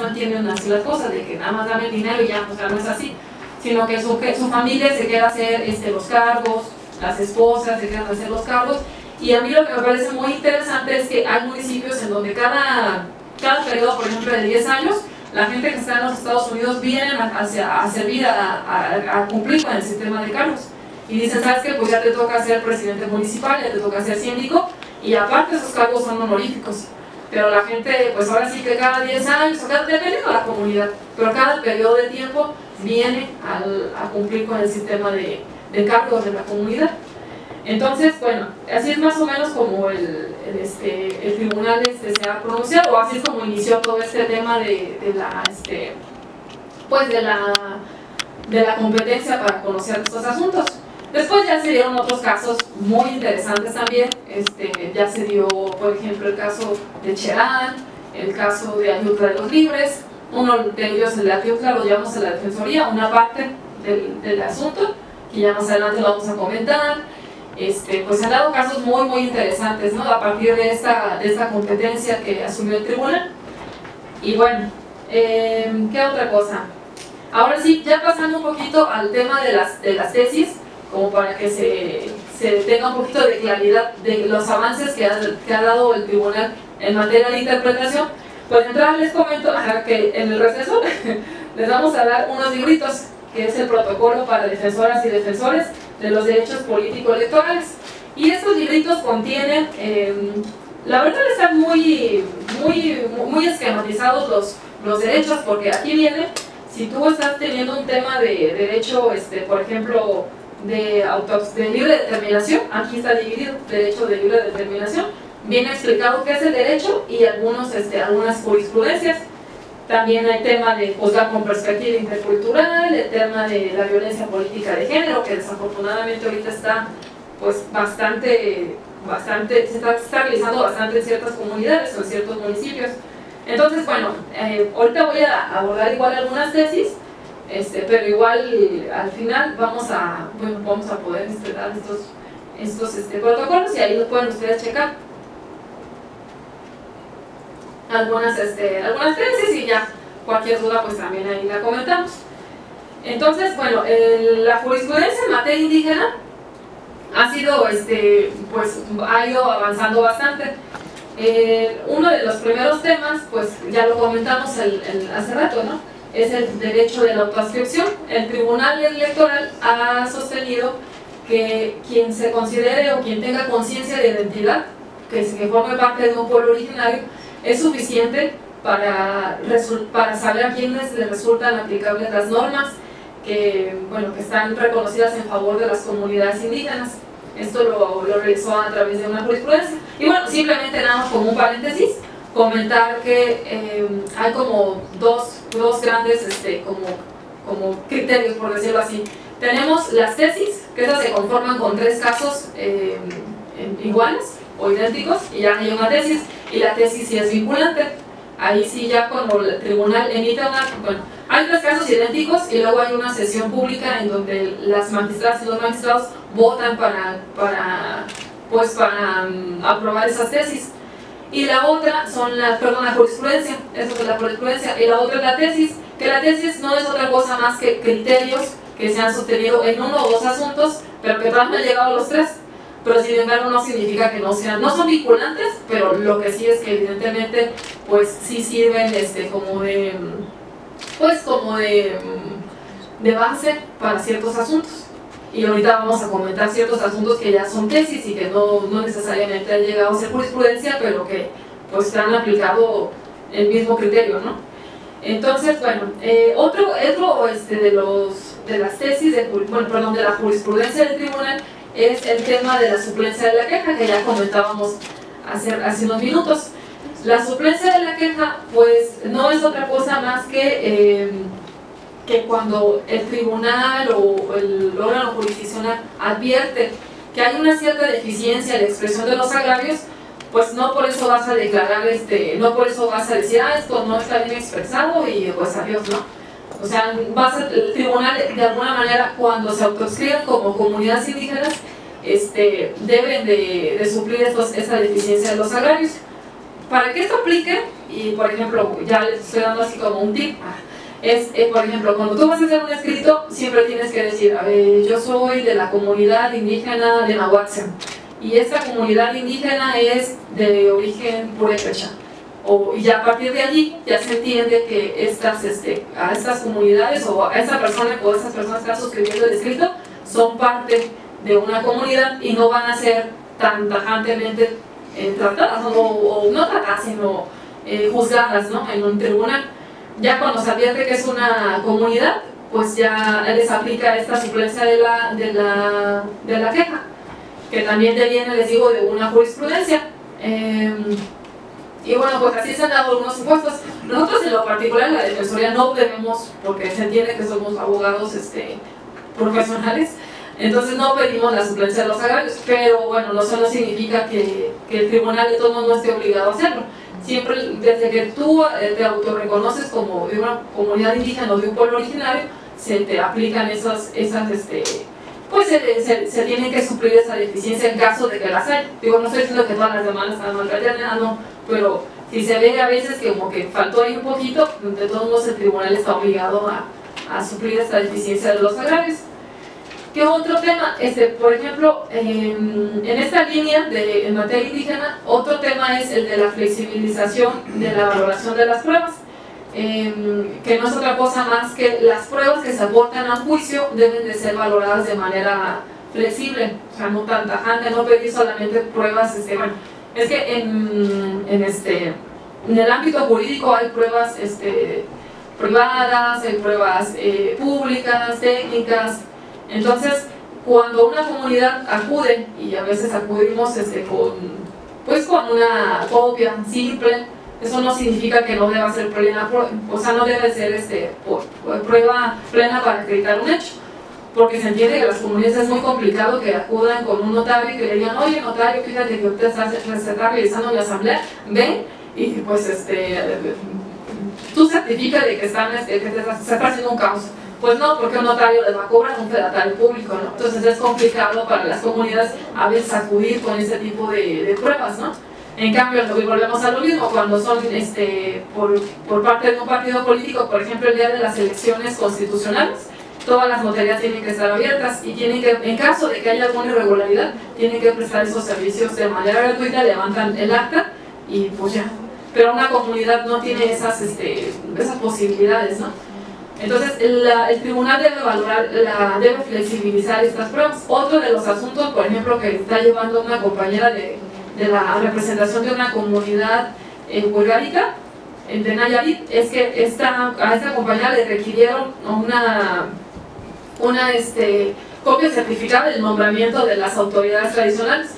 mantienen así las cosas, de que nada más dame dinero y ya, o sea, no es así, sino que su, familia se queda a hacer este, los cargos, las esposas se quedan a hacer los cargos, y a mí lo que me parece muy interesante es que hay municipios en donde cada, cada periodo, por ejemplo, de 10 años, la gente que está en los Estados Unidos viene a, a servir, a, cumplir con el sistema de cargos. Y dicen, ¿sabes qué? Pues ya te toca ser presidente municipal, ya te toca ser síndico, y aparte esos cargos son honoríficos. Pero la gente, pues ahora sí que cada 10 años, dependiendo de la comunidad, pero cada periodo de tiempo viene al, a cumplir con el sistema de, de cargos de la comunidad. Entonces, bueno, así es más o menos como el, el, este, el tribunal este, se ha pronunciado, o así es como inició todo este tema de, de la, este, pues de la, de la competencia para conocer estos asuntos. Después ya se dieron otros casos muy interesantes también, este, ya se dio, por ejemplo, el caso de Cherán, el caso de Ayutla de los Libres, uno de ellos, el de Ayutla, lo llamamos a la Defensoría, una parte del, del asunto, que ya más adelante lo vamos a comentar, este, pues se han dado casos muy muy interesantes ¿no? a partir de esta, de esta competencia que asumió el tribunal. Y bueno, eh, ¿qué otra cosa? Ahora sí, ya pasando un poquito al tema de las, de las tesis, como para que se, se tenga un poquito de claridad de los avances que ha, que ha dado el tribunal en materia de interpretación, pues de entrada les comento ajá, que en el receso les vamos a dar unos libritos, que es el protocolo para defensoras y defensores, de los derechos político-electorales. Y estos libritos contienen, eh, la verdad están muy, muy, muy esquematizados los, los derechos, porque aquí viene, si tú estás teniendo un tema de derecho, este, por ejemplo, de, de libre determinación, aquí está dividido, derecho de libre determinación, viene explicado qué es el derecho y algunos, este, algunas jurisprudencias. También hay tema de juzgar con perspectiva intercultural, el tema de la violencia política de género, que desafortunadamente ahorita está pues bastante, bastante se está estabilizando bastante en ciertas comunidades o en ciertos municipios. Entonces, bueno, eh, ahorita voy a abordar igual algunas tesis, este, pero igual al final vamos a, bueno, vamos a poder este, dar estos, estos este, protocolos y ahí los pueden ustedes checar algunas, este, algunas tesis y ya cualquier duda pues también ahí la comentamos. Entonces, bueno, la jurisprudencia en materia indígena ha sido, este, pues ha ido avanzando bastante. Eh, uno de los primeros temas, pues ya lo comentamos el, hace rato, ¿no? Es el derecho de la autoascripción. El Tribunal Electoral ha sostenido que quien se considere o quien tenga conciencia de identidad, que, que forme parte de un pueblo originario, es suficiente para, para saber a quiénes les resultan aplicables las normas que, bueno, que están reconocidas en favor de las comunidades indígenas. Esto lo, lo realizó a través de una jurisprudencia. Y bueno, simplemente nada como un paréntesis, comentar que eh, hay como dos, dos grandes este, como, como criterios, por decirlo así. Tenemos las tesis, que esas se conforman con tres casos eh, iguales o idénticos, y ya hay una tesis y la tesis sí es vinculante. Ahí sí ya cuando el tribunal emite una... Bueno, hay tres casos idénticos y luego hay una sesión pública en donde las magistradas y los magistrados votan para, para, pues para aprobar esas tesis. Y la otra son la, perdón, la jurisprudencia, eso es la jurisprudencia, y la otra es la tesis, que la tesis no es otra cosa más que criterios que se han sostenido en uno o dos asuntos, pero que todavía no han llegado a los tres pero sin embargo no significa que no sean, no son vinculantes, pero lo que sí es que evidentemente pues sí sirven este, como de, pues como de, de base para ciertos asuntos. Y ahorita vamos a comentar ciertos asuntos que ya son tesis y que no, no necesariamente han llegado a ser jurisprudencia, pero que pues han aplicado el mismo criterio, ¿no? Entonces, bueno, eh, otro, otro este, de, los, de las tesis, de, bueno, perdón, de la jurisprudencia del tribunal es el tema de la suplencia de la queja, que ya comentábamos hace, hace unos minutos. La suplencia de la queja, pues, no es otra cosa más que, eh, que cuando el tribunal o el órgano jurisdiccional advierte que hay una cierta deficiencia en la expresión de los agravios, pues no por eso vas a declarar, este, no por eso vas a decir, ah, esto no está bien expresado y pues adiós, ¿no? O sea, vas el tribunal de alguna manera cuando se autoescriben como comunidades indígenas este, deben de, de suplir estos, esta deficiencia de los agrarios. Para que esto aplique, y por ejemplo, ya les estoy dando así como un tip, es, eh, por ejemplo, cuando tú vas a hacer un escrito, siempre tienes que decir, a ver, yo soy de la comunidad indígena de Nahuatl, y esta comunidad indígena es de origen purépecha. O, y ya a partir de allí ya se entiende que estas, este, a estas comunidades o a esa persona o a esas personas que están suscribiendo el escrito son parte de una comunidad y no van a ser tan tajantemente eh, tratadas, o, no tratadas, sino eh, juzgadas ¿no? en un tribunal. Ya cuando se advierte que es una comunidad, pues ya les aplica esta suplencia de la, de la, de la queja, que también viene les digo, de una jurisprudencia. Em, y bueno, pues así se han dado algunos supuestos. Nosotros en lo particular en la Defensoría no debemos, porque se entiende que somos abogados este, profesionales, entonces no pedimos la suplencia de los agravios, pero bueno, eso no significa que, que el tribunal de todos no esté obligado a hacerlo. Siempre, desde que tú eh, te autorreconoces como de una comunidad indígena o de un pueblo originario, se te aplican esas, esas este, pues se, se, tienen que suplir esa deficiencia en caso de que las haya. Digo, no estoy diciendo que todas las demandas están mal no, pero si se ve a veces que como que faltó ahí un poquito, de todos modos el tribunal está obligado a, a suplir esta deficiencia de los agravios. ¿Qué otro tema? Este, por ejemplo, en esta línea de, en materia indígena, otro tema es el de la flexibilización de la valoración de las pruebas, em, que no es otra cosa más que las pruebas que se aportan al juicio deben de ser valoradas de manera flexible, o sea, no tan tajante, no pedir solamente pruebas, este, es que en, en, este, en el ámbito jurídico hay pruebas este, privadas, hay pruebas eh, públicas, técnicas, entonces, cuando una comunidad acude, y a veces acudimos este, con, pues con una copia simple, eso no significa que no deba ser plena, o sea, no debe ser este, prueba plena para acreditar un hecho, porque se entiende que las comunidades es muy complicado que acudan con un notario y que le digan, oye notario, fíjate que usted está, está realizando la asamblea, ven, y pues este, tú certifica de que, están, este, que se está haciendo un caos pues no, porque un notario les va a cobrar un fedatario público, ¿no? Entonces es complicado para las comunidades a veces acudir con ese tipo de, pruebas, ¿no? En cambio, volvemos a lo mismo, cuando son este, por, por, parte de un partido político, por ejemplo, el día de las elecciones constitucionales, todas las notarías tienen que estar abiertas y tienen que, en caso de que haya alguna irregularidad, tienen que prestar esos servicios de manera gratuita, levantan el acta y pues ya. Pero una comunidad no tiene esas, este, esas posibilidades, ¿no? Entonces, el tribunal debe valorar, la, debe flexibilizar estas pruebas. Otro de los asuntos, por ejemplo, que está llevando una compañera de, de la representación de una comunidad en Bulgárica, de Nayarit, es que esta, a esta compañera le requirieron una, una este, copia certificada del nombramiento de las autoridades tradicionales.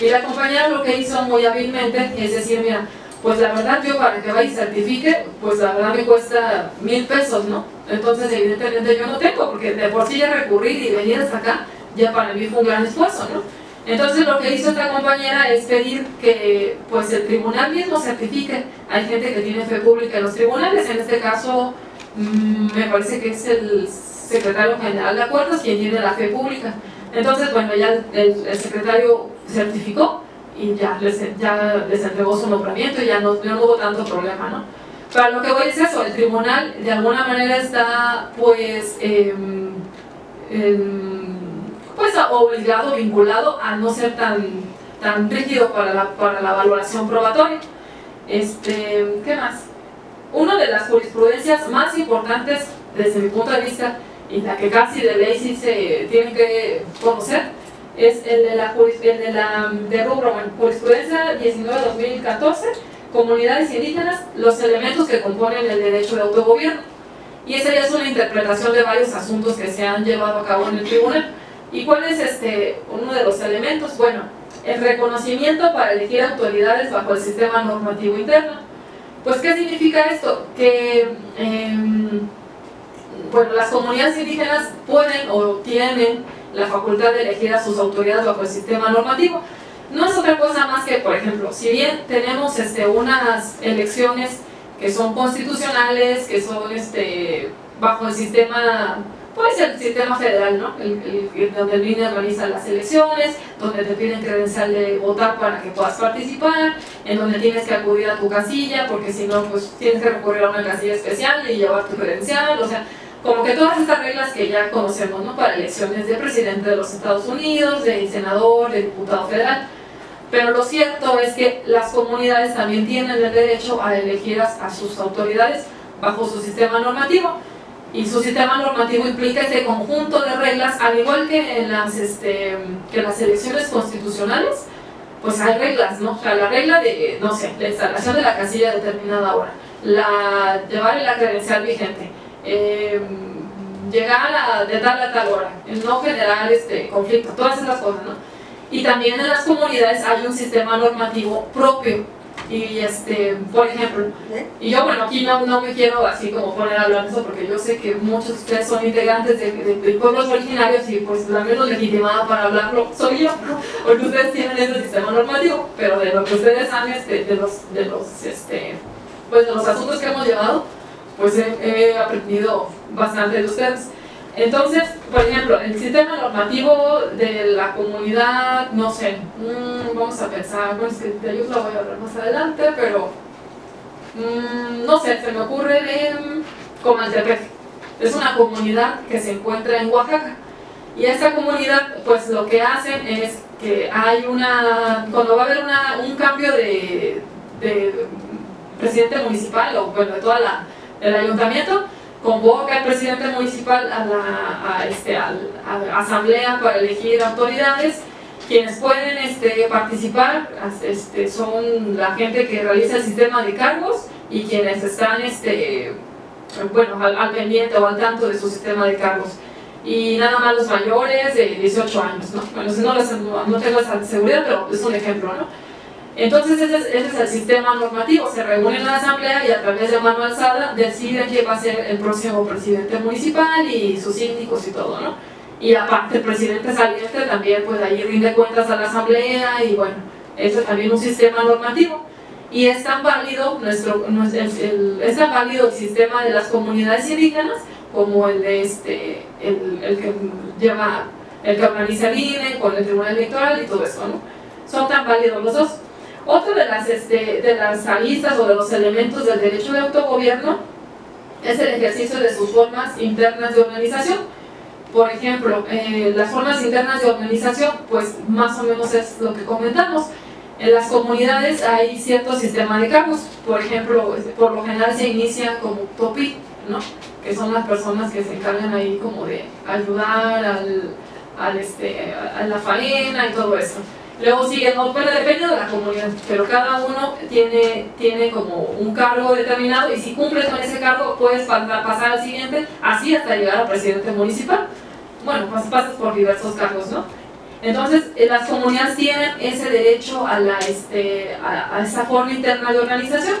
Y la compañera lo que hizo muy hábilmente es decir, mira, pues la verdad yo para que vaya y certifique, pues la verdad me cuesta mil pesos, ¿no? Entonces evidentemente yo no tengo, porque de por sí ya recurrir y venir hasta acá, ya para mí fue un gran esfuerzo, ¿no? Entonces lo que hizo esta compañera es pedir que pues el tribunal mismo certifique. Hay gente que tiene fe pública en los tribunales, en este caso mm, me parece que es el secretario general de acuerdos quien tiene la fe pública. Entonces, bueno, ya el secretario certificó y ya les, ya les entregó su nombramiento y ya no, no hubo tanto problema, ¿no? Para lo que voy es eso, el tribunal de alguna manera está pues, em, em, pues obligado, vinculado a no ser tan, tan rígido para la, para la valoración probatoria. Este, ¿Qué más? Una de las jurisprudencias más importantes desde mi punto de vista y la que casi de ley sí se tiene que conocer es el de la, el de la de rubro, jurisprudencia 19-2014, comunidades indígenas, los elementos que componen el derecho de autogobierno. Y esa ya es una interpretación de varios asuntos que se han llevado a cabo en el tribunal. ¿Y cuál es este, uno de los elementos? Bueno, el reconocimiento para elegir autoridades bajo el sistema normativo interno. Pues, ¿qué significa esto? Que em, bueno, las comunidades indígenas pueden o tienen la facultad de elegir a sus autoridades bajo el sistema normativo. No es otra cosa más que, por ejemplo, si bien tenemos este, unas elecciones que son constitucionales, que son este, bajo el sistema pues el sistema federal, ¿no? El, donde el INE organiza las elecciones, donde te piden credencial de votar para que puedas participar, en donde tienes que acudir a tu casilla, porque si no, pues tienes que recurrir a una casilla especial y llevar tu credencial, o sea, como que todas estas reglas que ya conocemos, ¿no? Para elecciones de presidente de los Estados Unidos, de senador, de diputado federal. Pero lo cierto es que las comunidades también tienen el derecho a elegir a sus autoridades bajo su sistema normativo y su sistema normativo implica este conjunto de reglas, al igual que en las, este, que las elecciones constitucionales, pues hay reglas, ¿no? O sea, la regla de, no sé, la instalación de la casilla a determinada hora, la, llevar la credencial vigente, eh, llegar a, de tal a tal hora, no generar este, conflicto, todas esas cosas, ¿no? Y también en las comunidades hay un sistema normativo propio. Y este, por ejemplo, y yo bueno, aquí no, no me quiero así como poner a hablar de eso porque yo sé que muchos de ustedes son integrantes de, de, pueblos originarios y pues la menos legitimada para hablarlo soy yo, porque ustedes tienen ese sistema normativo, pero de lo que ustedes saben, este, de los, de los, este, pues de los asuntos que hemos llevado, pues he, he aprendido bastante de ustedes. Entonces, por ejemplo, el sistema normativo de la comunidad, no sé, mm, vamos a pensar, bueno, es que de ellos lo voy a hablar más adelante, pero mmm, no sé, se me ocurre en Comaltepec. Es una comunidad que se encuentra en Oaxaca. Y esta comunidad, pues lo que hacen es que hay una, cuando va a haber una, un cambio de, de presidente municipal o bueno, de toda la, el ayuntamiento, convoca al presidente municipal a la este, a, asamblea para elegir autoridades. Quienes pueden este, participar este, son la gente que realiza el sistema de cargos y quienes están este, bueno, al, pendiente o al tanto de su sistema de cargos. Y nada más los mayores de 18 años, ¿no? Bueno, no, no, no tengo esa seguridad, pero es un ejemplo, ¿no? Entonces ese es, el sistema normativo, se reúne en la asamblea y a través de mano alzada deciden quién va a ser el próximo presidente municipal y sus síndicos y todo, ¿no? Y aparte el presidente saliente también pues ahí rinde cuentas a la asamblea y bueno, eso es también un sistema normativo. Y es tan válido, nuestro, el, es tan válido el sistema de las comunidades indígenas como el de este, el, el que lleva, el que organiza el INE con el Tribunal Electoral y todo eso, ¿no? Son tan válidos los dos. Otro de las, este, de las aristas o de los elementos del derecho de autogobierno es el ejercicio de sus formas internas de organización. Por ejemplo, eh, las formas internas de organización, pues más o menos es lo que comentamos. En las comunidades hay cierto sistema de cargos, por ejemplo, por lo general se inicia como topi, ¿no? que son las personas que se encargan ahí como de ayudar al, al este, a la faena y todo eso. Luego sigue, no, bueno, depende de la comunidad, pero cada uno tiene, tiene como un cargo determinado y si cumples con ese cargo puedes pasar al siguiente, así hasta llegar a presidente municipal. Bueno, pues pasas por diversos cargos, ¿no? Entonces, eh, las comunidades tienen ese derecho a, la, este, a, esa forma interna de organización.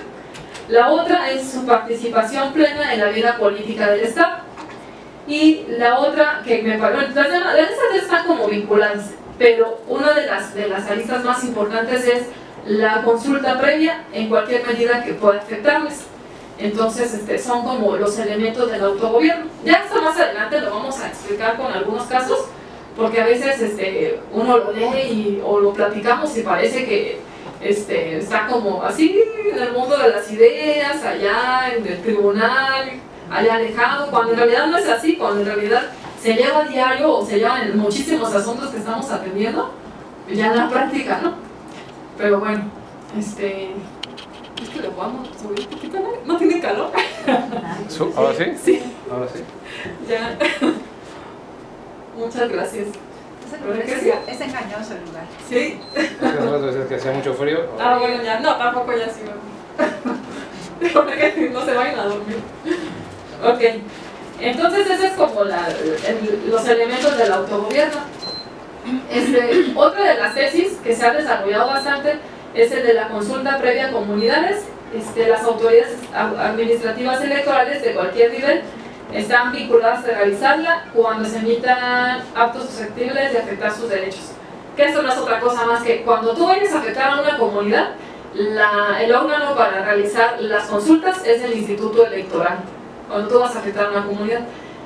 La otra es su participación plena en la vida política del Estado. Y la otra, que me parece, las demás están como vinculadas pero una de las, de las aristas más importantes es la consulta previa en cualquier medida que pueda afectarles. Entonces, este, son como los elementos del autogobierno. Ya hasta más adelante lo vamos a explicar con algunos casos, porque a veces este, uno lo lee y, o lo platicamos y parece que este, está como así en el mundo de las ideas, allá en el tribunal, allá alejado, cuando en realidad no es así, cuando en realidad se lleva a diario o se llevan en muchísimos asuntos que estamos atendiendo, ya en la práctica, ¿no? Pero bueno, este... Es que lo podamos subir un poquito, ¿no? ¿No tiene calor? ¿Ahora sí? Sí. Ahora sí. Ya. Muchas gracias. Es, es engañoso el lugar. Sí. Es que hacía mucho frío. Ah, bueno, ya. No, tampoco ya sí. Porque no se vayan a dormir. Ok. Entonces, ese es como los elementos del autogobierno. Este, otra de las tesis que se ha desarrollado bastante es el de la consulta previa a comunidades. Este, las autoridades administrativas electorales de cualquier nivel están vinculadas a realizarla cuando se emitan actos susceptibles de afectar sus derechos. Que esto no es otra cosa más que cuando tú vayas a afectar a una comunidad, el órgano para realizar las consultas es el Instituto Electoral cuando tú vas a afectar a una comunidad.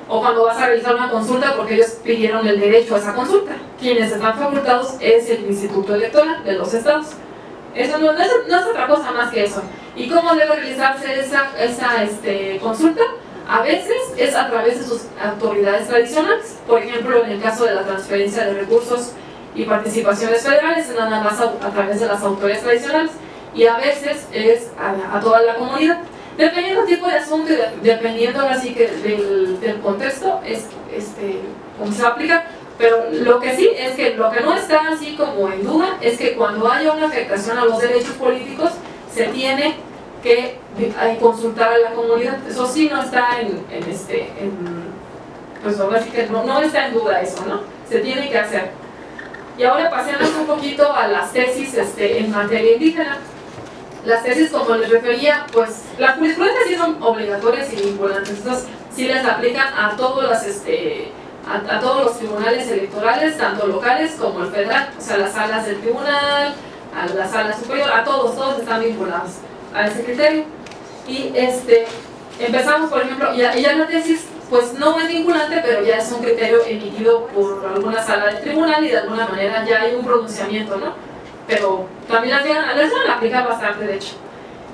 o cuando vas a realizar una consulta porque ellos pidieron el derecho a esa consulta. Quienes están facultados es el Instituto Electoral de los estados. Eso no, es, no es otra cosa más que eso. ¿Y cómo debe realizarse esa, esa este, consulta? A veces es a través de sus autoridades tradicionales, por ejemplo en el caso de la transferencia de recursos y participaciones federales, es nada más a, través de las autoridades tradicionales, y a veces es a, toda la comunidad. Dependiendo del tipo de asunto y dependiendo ahora que del, contexto, es este, cómo se va a aplicar. Pero lo que sí es que lo que no está así como en duda es que cuando haya una afectación a los derechos políticos, se tiene que consultar a la comunidad. Eso sí no está en, este, pues ahora que no, está en duda eso, ¿no? Se tiene que hacer. Y ahora pasemos un poquito a las tesis este, en materia indígena. Las tesis, como les refería, pues las jurisprudencias sí son obligatorias y vinculantes. Entonces, sí les aplican a todos los, este, a, a, todos los tribunales electorales, tanto locales como el federal, o sea, las salas del tribunal, a la sala superior, a todos, todos están vinculados a ese criterio. Y este, empezamos, por ejemplo, ya, ya la tesis pues no es vinculante, pero ya es un criterio emitido por alguna sala del tribunal y de alguna manera ya hay un pronunciamiento, ¿no? Pero también las van, las a aplicar bastante, de hecho.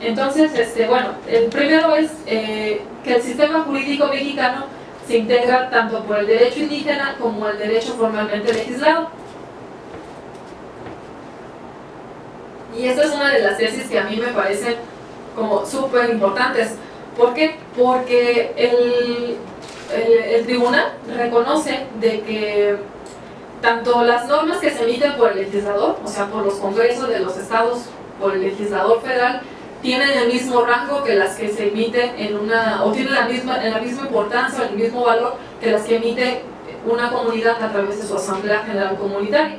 Entonces, este, bueno, el primero es eh, que el sistema jurídico mexicano se integra tanto por el derecho indígena como el derecho formalmente legislado. Y esta es una de las tesis que a mí me parecen como súper importantes. ¿Por qué? Porque el, el, tribunal reconoce de que tanto las normas que se emiten por el legislador, o sea, por los congresos de los estados, por el legislador federal, tienen el mismo rango que las que se emiten en una, o tienen la misma, la misma importancia, el mismo valor que las que emite una comunidad a través de su Asamblea General Comunitaria.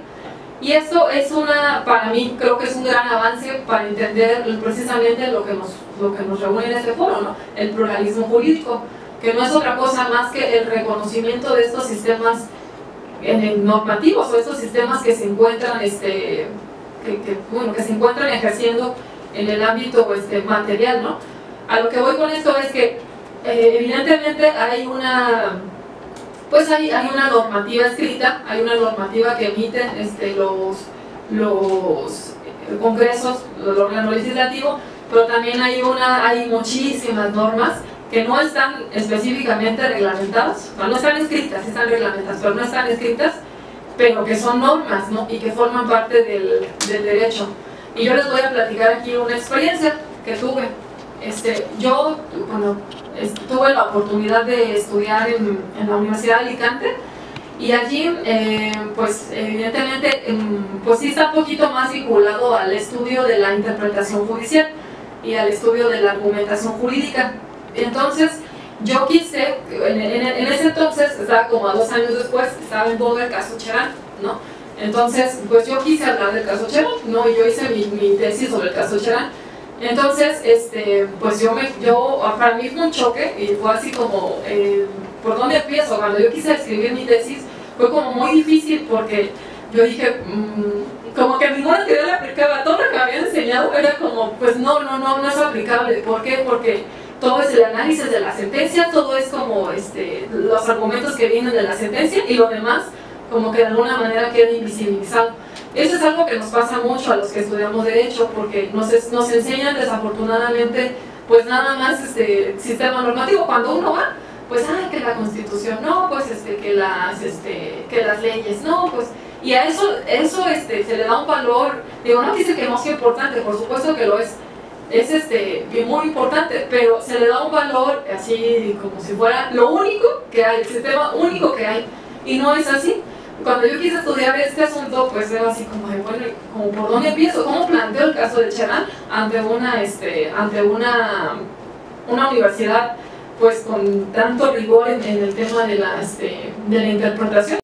Y esto es una, para mí creo que es un gran avance para entender precisamente lo que nos, lo que nos reúne en este foro, ¿no? el pluralismo jurídico, que no es otra cosa más que el reconocimiento de estos sistemas normativos o estos sistemas que se encuentran, este, bueno, que se encuentran ejerciendo en el ámbito este, material. ¿no? A lo que voy con esto es que eh, evidentemente hay una pues hay, hay una normativa escrita, hay una normativa que emiten este, los, los congresos, el órgano legislativo, pero también hay, una, hay muchísimas normas que no están específicamente reglamentadas, no, están escritas, están reglamentadas, pero no están escritas, pero que son normas ¿no? y que forman parte del, del derecho. Y yo les voy a platicar aquí una experiencia que tuve. Este, yo, bueno, tuve la oportunidad de estudiar en, la Universidad de Alicante y allí, eh, pues evidentemente, em, pues sí está un poquito más vinculado al estudio de la interpretación judicial y al estudio de la argumentación jurídica. Entonces, yo quise, en, ese entonces, estaba como a dos años después, estaba en boga el caso Cherán, ¿no? Entonces, pues yo quise hablar del caso Cherán, ¿no? Yo hice mi, mi tesis sobre el caso Cherán entonces, este, pues yo, me, yo, para mí fue un choque y fue así como, eh, ¿por dónde empiezo? Cuando yo quise escribir mi tesis, fue como muy difícil porque yo dije, mmm, como que ninguna teoría le aplicaba, todo lo que me habían enseñado era como, pues no, no, no, no es aplicable. ¿Por qué? Porque todo es el análisis de la sentencia, todo es como este, los argumentos que vienen de la sentencia y lo demás como que de alguna manera queda invisibilizado. Eso es algo que nos pasa mucho a los que estudiamos Derecho, porque nos, nos enseñan desafortunadamente, pues nada más este sistema normativo. Cuando uno va, pues, ay, que la Constitución, no, pues, este, que, las, este, que las leyes, no, pues, y a eso, eso este, se le da un valor, digo, no dice que no sea importante, por supuesto que lo es, es este, muy importante, pero se le da un valor así como si fuera lo único que hay, el sistema único que hay, y no es así cuando yo quise estudiar este asunto, pues era así como, bueno, como ¿por dónde empiezo? ¿Cómo planteo el caso de Cherán ante una, este, ante una, una universidad pues con tanto rigor en, el tema de la, este, de la interpretación?